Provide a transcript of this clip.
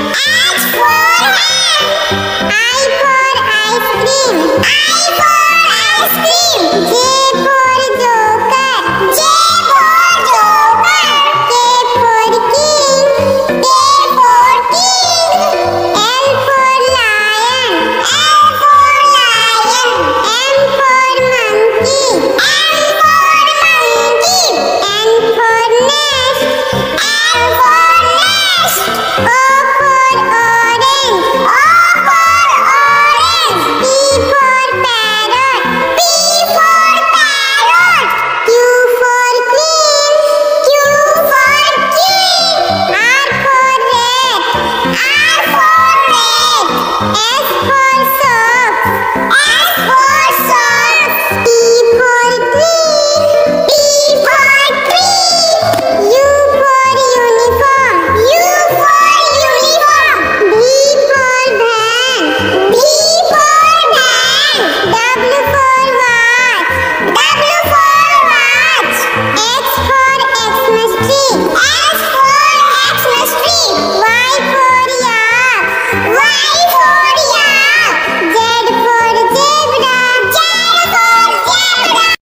I put ice cream. Open orange.